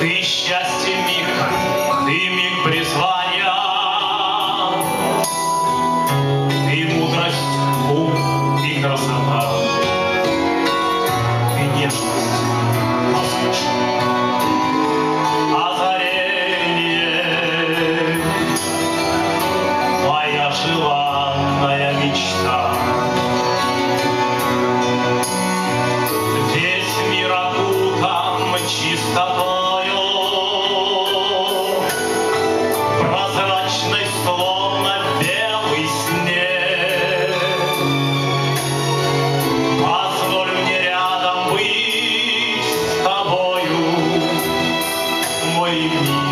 Ты счастье миг, ты миг призвания, Ты мудрость, ум и красота, Ты нежность, послушность, твоя желанная мечта. you.